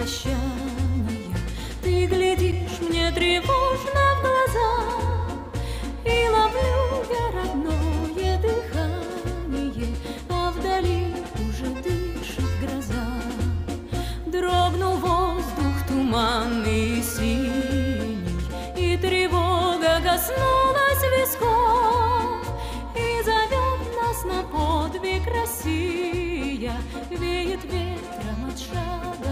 Прощание, Ты глядишь мне тревожно в глаза И ловлю я родное дыхание А вдали уже дышит гроза. Дрогнул воздух туманный синий И тревога коснулась висков И зовет нас на подвиг Россия. Веет ветром от шага